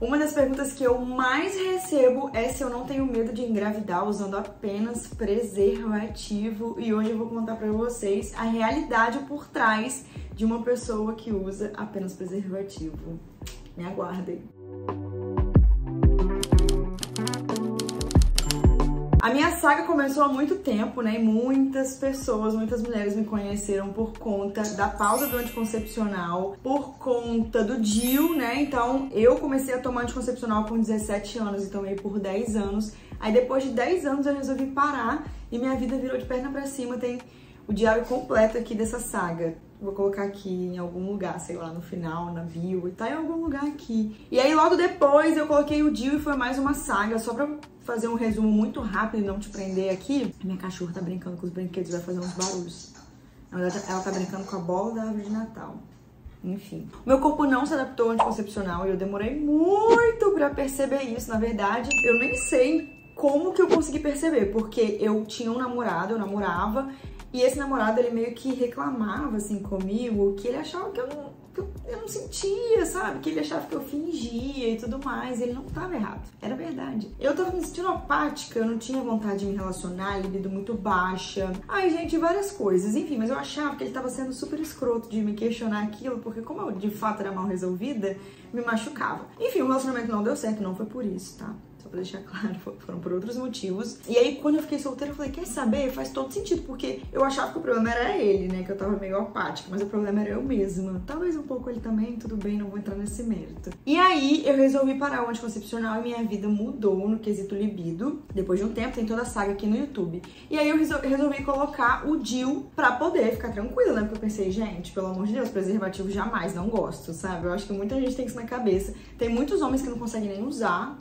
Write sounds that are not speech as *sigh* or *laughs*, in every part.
Uma das perguntas que eu mais recebo é se eu não tenho medo de engravidar usando apenas preservativo. E hoje eu vou contar pra vocês a realidade por trás de uma pessoa que usa apenas preservativo. Me aguardem. A minha saga começou há muito tempo, né? E muitas pessoas, muitas mulheres me conheceram por conta da pausa do anticoncepcional, por conta do DIU, né? Então, eu comecei a tomar anticoncepcional com 17 anos e tomei por 10 anos. Aí, depois de 10 anos, eu resolvi parar e minha vida virou de perna pra cima. Tem o diário completo aqui dessa saga. Vou colocar aqui em algum lugar, sei lá, no final, na bio, e tá em algum lugar aqui. E aí logo depois eu coloquei o Dio e foi mais uma saga, só pra fazer um resumo muito rápido e não te prender aqui. Minha cachorra tá brincando com os brinquedos, vai fazer uns barulhos. Ela tá brincando com a bola da árvore de Natal. Enfim. Meu corpo não se adaptou ao anticoncepcional e eu demorei muito pra perceber isso. Na verdade, eu nem sei como que eu consegui perceber, porque eu tinha um namorado, eu namorava, e esse namorado, ele meio que reclamava, assim, comigo, que ele achava que eu não, que eu, eu não sentia, sabe? Que ele achava que eu fingia e tudo mais. Ele não tava errado. Era verdade. Eu tava me sentindo apática, eu não tinha vontade de me relacionar, libido muito baixa. Ai, gente, várias coisas. Enfim, mas eu achava que ele tava sendo super escroto de me questionar aquilo, porque como eu de fato era mal resolvida, me machucava. Enfim, o relacionamento não deu certo, não foi por isso, tá? Pra deixar claro, foram por outros motivos. E aí, quando eu fiquei solteira, eu falei, quer saber? Faz todo sentido, porque eu achava que o problema era ele, né? Que eu tava meio apática, mas o problema era eu mesma. Talvez um pouco ele também, tudo bem, não vou entrar nesse mérito. E aí, eu resolvi parar o anticoncepcional e minha vida mudou no quesito libido. Depois de um tempo, tem toda a saga aqui no YouTube. E aí, eu resolvi colocar o DIL pra poder ficar tranquila, né? Porque eu pensei, gente, pelo amor de Deus, preservativo jamais, não gosto, sabe? Eu acho que muita gente tem isso na cabeça. Tem muitos homens que não conseguem nem usar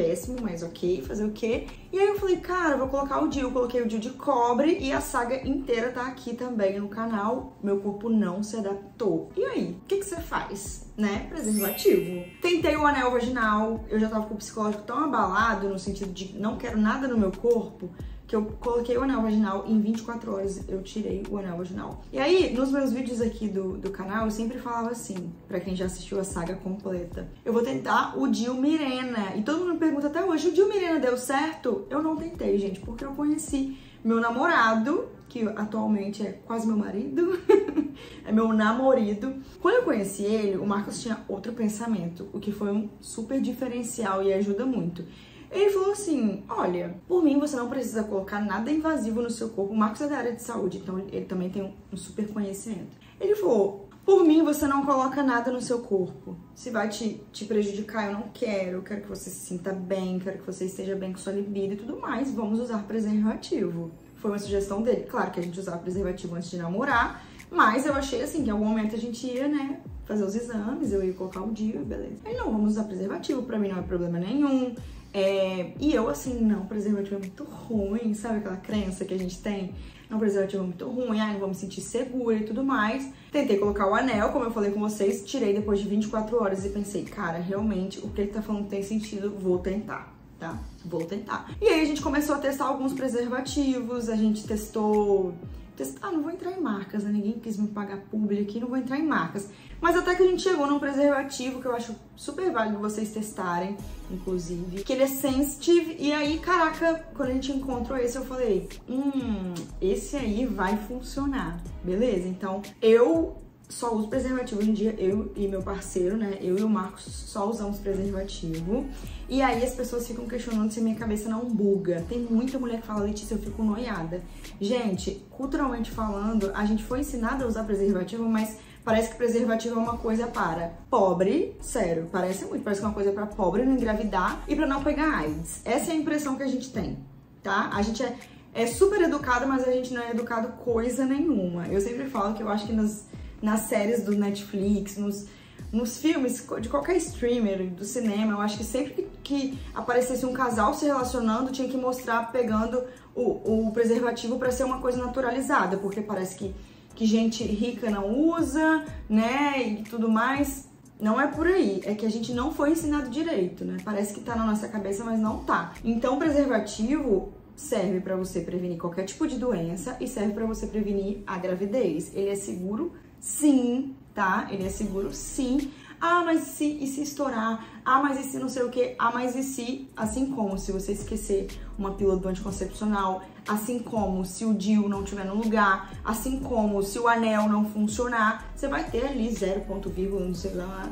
péssimo, mas ok, fazer o quê? E aí eu falei, cara, vou colocar o eu coloquei o Dio de cobre e a saga inteira tá aqui também no canal. Meu corpo não se adaptou. E aí, o que, que você faz? Né? Preservativo. Tentei o anel vaginal, eu já tava com o psicológico tão abalado no sentido de não quero nada no meu corpo que eu coloquei o anel vaginal em 24 horas eu tirei o anel vaginal. E aí, nos meus vídeos aqui do, do canal, eu sempre falava assim, para quem já assistiu a saga completa, eu vou tentar o Dio Mirena. E todo mundo me pergunta até hoje, o Dio Mirena deu certo? Eu não tentei, gente, porque eu conheci meu namorado, que atualmente é quase meu marido, *laughs* é meu namorado. Quando eu conheci ele, o Marcos tinha outro pensamento, o que foi um super diferencial e ajuda muito. Ele falou assim: Olha, por mim você não precisa colocar nada invasivo no seu corpo. O Marcos é da área de saúde, então ele também tem um super conhecimento. Ele falou: Por mim você não coloca nada no seu corpo. Se vai te, te prejudicar, eu não quero. Eu quero que você se sinta bem, quero que você esteja bem com sua libido e tudo mais. Vamos usar preservativo. Foi uma sugestão dele. Claro que a gente usava preservativo antes de namorar, mas eu achei assim que em algum momento a gente ia, né, fazer os exames, eu ia colocar o dia, beleza. Aí não, vamos usar preservativo, pra mim não é problema nenhum. É, e eu, assim, não, preservativo é muito ruim, sabe aquela crença que a gente tem? Não, preservativo é muito ruim, ai, não vou me sentir segura e tudo mais. Tentei colocar o anel, como eu falei com vocês, tirei depois de 24 horas e pensei, cara, realmente, o que ele tá falando tem sentido, vou tentar, tá? Vou tentar. E aí a gente começou a testar alguns preservativos, a gente testou ah, não vou entrar em marcas, né? Ninguém quis me pagar público aqui, não vou entrar em marcas. Mas até que a gente chegou num preservativo que eu acho super válido vocês testarem, inclusive, que ele é sensitive. E aí, caraca, quando a gente encontrou esse, eu falei, hum, esse aí vai funcionar, beleza? Então, eu só uso preservativo hoje em dia, eu e meu parceiro, né? Eu e o Marcos só usamos preservativo. E aí as pessoas ficam questionando se minha cabeça não buga. Tem muita mulher que fala, Letícia, eu fico noiada. Gente, culturalmente falando, a gente foi ensinada a usar preservativo, mas parece que preservativo é uma coisa para pobre, sério, parece muito, parece que é uma coisa para pobre não engravidar e para não pegar AIDS. Essa é a impressão que a gente tem, tá? A gente é, é super educado, mas a gente não é educado coisa nenhuma. Eu sempre falo que eu acho que nas nas séries do Netflix, nos, nos filmes de qualquer streamer do cinema, eu acho que sempre que, aparecesse um casal se relacionando, tinha que mostrar pegando o, o preservativo para ser uma coisa naturalizada, porque parece que, que gente rica não usa, né, e tudo mais. Não é por aí, é que a gente não foi ensinado direito, né? Parece que tá na nossa cabeça, mas não tá. Então, preservativo serve para você prevenir qualquer tipo de doença e serve para você prevenir a gravidez. Ele é seguro Sim, tá? Ele é seguro, sim. Ah, mas se, e se estourar? Ah, mas e se não sei o que? Ah, mas e se? Assim como se você esquecer uma pílula do anticoncepcional, assim como se o DIU não estiver no lugar, assim como se o anel não funcionar, você vai ter ali 0, não sei lá,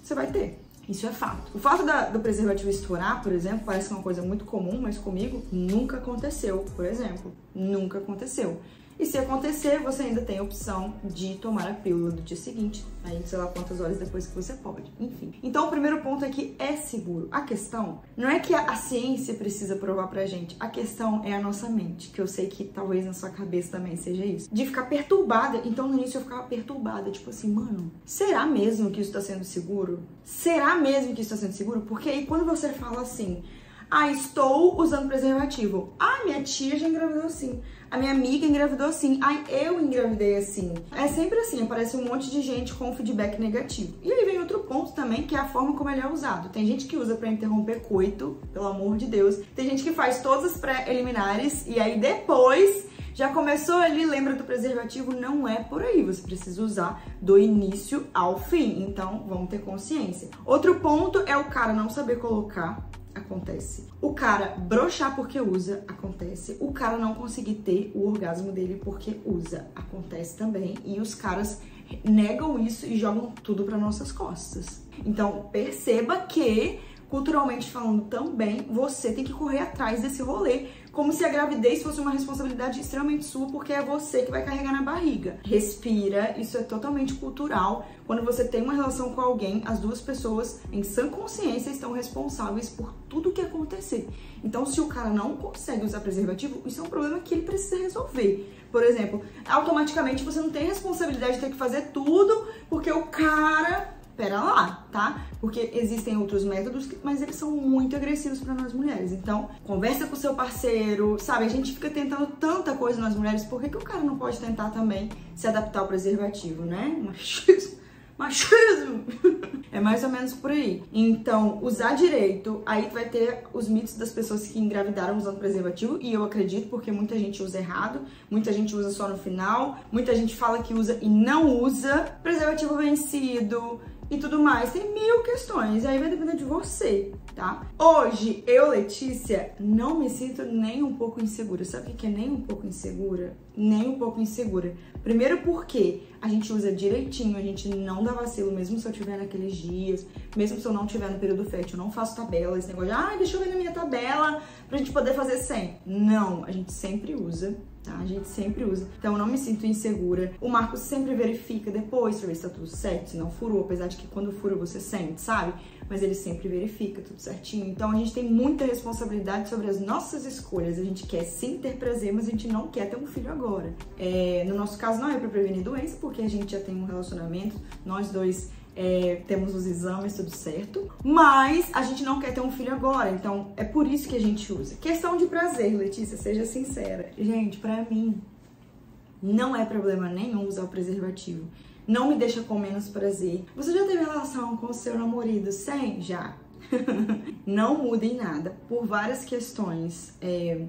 você vai ter. Isso é fato. O fato da, do preservativo estourar, por exemplo, parece uma coisa muito comum, mas comigo nunca aconteceu, por exemplo. Nunca aconteceu. E se acontecer, você ainda tem a opção de tomar a pílula do dia seguinte, aí sei lá quantas horas depois que você pode. Enfim. Então o primeiro ponto é que é seguro. A questão não é que a, ciência precisa provar pra gente, a questão é a nossa mente, que eu sei que talvez na sua cabeça também seja isso. De ficar perturbada. Então no início eu ficava perturbada, tipo assim, mano, será mesmo que isso tá sendo seguro? Será mesmo que isso tá sendo seguro? Porque aí quando você fala assim, ah, estou usando preservativo. Ah, minha tia já engravidou assim. A minha amiga engravidou assim. Ai, eu engravidei assim. É sempre assim, aparece um monte de gente com feedback negativo. E aí vem outro ponto também, que é a forma como ele é usado. Tem gente que usa para interromper coito, pelo amor de Deus. Tem gente que faz todas as pré-eliminares e aí depois já começou ali, lembra do preservativo? Não é por aí. Você precisa usar do início ao fim. Então, vamos ter consciência. Outro ponto é o cara não saber colocar acontece. O cara brochar porque usa, acontece. O cara não conseguir ter o orgasmo dele porque usa, acontece também. E os caras negam isso e jogam tudo para nossas costas. Então, perceba que culturalmente falando também, você tem que correr atrás desse rolê, como se a gravidez fosse uma responsabilidade extremamente sua, porque é você que vai carregar na barriga. Respira, isso é totalmente cultural. Quando você tem uma relação com alguém, as duas pessoas, em sã consciência, estão responsáveis por tudo que acontecer. Então, se o cara não consegue usar preservativo, isso é um problema que ele precisa resolver. Por exemplo, automaticamente você não tem responsabilidade de ter que fazer tudo, porque o cara pera lá, tá? Porque existem outros métodos, mas eles são muito agressivos para nós mulheres. Então, conversa com seu parceiro, sabe? A gente fica tentando tanta coisa nas mulheres, por que, que o cara não pode tentar também se adaptar ao preservativo, né? *laughs* Machismo. Machismo! é mais ou menos por aí. Então, usar direito, aí vai ter os mitos das pessoas que engravidaram usando preservativo, e eu acredito porque muita gente usa errado, muita gente usa só no final, muita gente fala que usa e não usa. Preservativo vencido, e tudo mais. Tem mil questões, aí vai depender de você, tá? Hoje, eu, Letícia, não me sinto nem um pouco insegura. Sabe o que é nem um pouco insegura? Nem um pouco insegura. Primeiro porque a gente usa direitinho, a gente não dá vacilo, mesmo se eu tiver naqueles dias, mesmo se eu não tiver no período fértil, eu não faço tabela, esse negócio de, ah, deixa eu ver na minha tabela pra gente poder fazer sem. Não, a gente sempre usa tá? A gente sempre usa. Então não me sinto insegura. O Marcos sempre verifica depois pra ver se tá tudo certo, se não furou, apesar de que quando fura você sente, sabe? Mas ele sempre verifica tudo certinho. Então a gente tem muita responsabilidade sobre as nossas escolhas. A gente quer sim ter prazer, mas a gente não quer ter um filho agora. É, no nosso caso não é para prevenir doença, porque a gente já tem um relacionamento, nós dois é, temos os exames, tudo certo. Mas a gente não quer ter um filho agora, então é por isso que a gente usa. Questão de prazer, Letícia, seja sincera. Gente, pra mim, não é problema nenhum usar o preservativo. Não me deixa com menos prazer. Você já teve relação com o seu namorado sem? Já. *laughs* não muda em nada, por várias questões. É,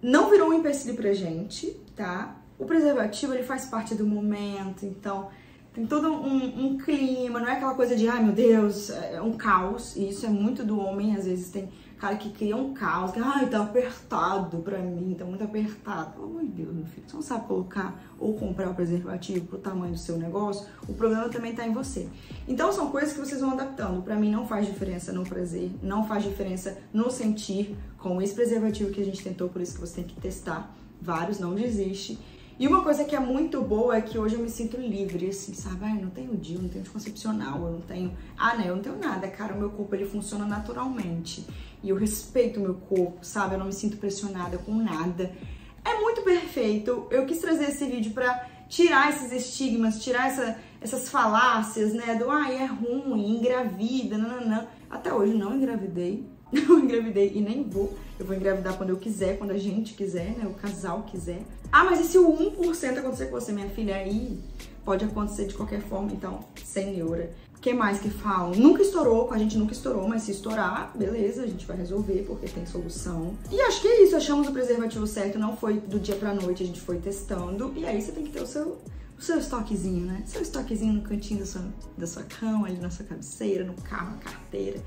não virou um empecilho pra gente, tá? O preservativo, ele faz parte do momento, então tem todo um, um, clima, não é aquela coisa de, ai meu Deus, é um caos. E isso é muito do homem, às vezes tem cara que cria um caos, que, ai, tá apertado pra mim, tá muito apertado. Oh, meu Deus, meu filho, você não sabe colocar ou comprar o preservativo pro tamanho do seu negócio, o problema também tá em você. Então são coisas que vocês vão adaptando. Pra mim não faz diferença no prazer, não faz diferença no sentir com esse preservativo que a gente tentou, por isso que você tem que testar vários, não desiste. E uma coisa que é muito boa é que hoje eu me sinto livre, assim, sabe? Ah, eu não tenho DIU, não tenho anticoncepcional, eu não tenho... Ah, né, eu não tenho nada, cara, o meu corpo, ele funciona naturalmente. E eu respeito o meu corpo, sabe? Eu não me sinto pressionada com nada. É muito perfeito. Eu quis trazer esse vídeo pra tirar esses estigmas, tirar essa, essas falácias, né? Do, ah, é ruim, engravida, não. Até hoje não engravidei, *laughs* não engravidei e nem vou. Eu vou engravidar quando eu quiser, quando a gente quiser, né? O casal quiser. Ah, mas e se o 1% acontecer com você, minha filha? Aí pode acontecer de qualquer forma, então, sem. O que mais que falam? Nunca estourou, com a gente nunca estourou, mas se estourar, beleza, a gente vai resolver, porque tem solução. E acho que é isso, achamos o preservativo certo, não foi do dia pra noite, a gente foi testando, e aí você tem que ter o seu, seu estoquezinho, né? Seu estoquezinho no cantinho da sua, da sua cama, ali na sua cabeceira, no carro, na carteira.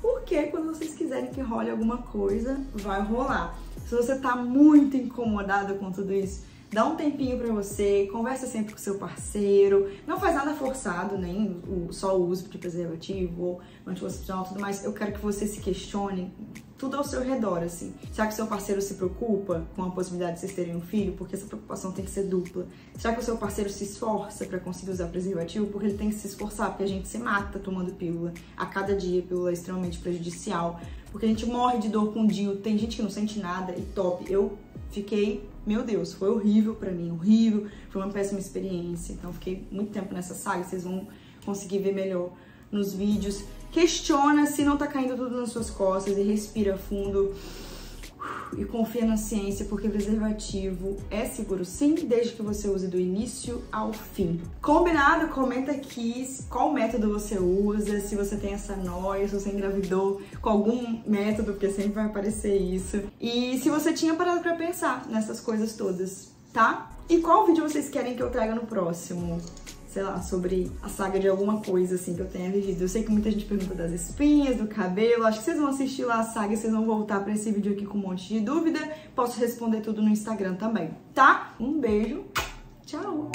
Porque quando vocês quiserem que role alguma coisa, vai rolar. Se você tá muito incomodada com tudo isso, dá um tempinho para você, conversa sempre com seu parceiro, não faz nada forçado, nem o, só o uso de preservativo ou anticoncepcional tudo mais. Eu quero que você se questione tudo ao seu redor, assim. Será que o seu parceiro se preocupa com a possibilidade de vocês terem um filho? Porque essa preocupação tem que ser dupla. Será que o seu parceiro se esforça para conseguir usar preservativo? Porque ele tem que se esforçar, porque a gente se mata tomando pílula. A cada dia, pílula é extremamente prejudicial. Porque a gente morre de dor com o DIU. Tem gente que não sente nada e top. Eu fiquei, meu Deus, foi horrível para mim, horrível. Foi uma péssima experiência. Então, fiquei muito tempo nessa saga. Vocês vão conseguir ver melhor nos vídeos. Questiona se não tá caindo tudo nas suas costas e respira fundo e confia na ciência, porque preservativo é seguro sim, desde que você use do início ao fim. Combinado? Comenta aqui qual método você usa, se você tem essa noia, se você engravidou com algum método, porque sempre vai aparecer isso. E se você tinha parado para pensar nessas coisas todas, tá? E qual vídeo vocês querem que eu traga no próximo? Sei lá, sobre a saga de alguma coisa, assim, que eu tenha vivido. Eu sei que muita gente pergunta das espinhas, do cabelo. Acho que vocês vão assistir lá a saga e vocês vão voltar pra esse vídeo aqui com um monte de dúvida. Posso responder tudo no Instagram também, tá? Um beijo, tchau!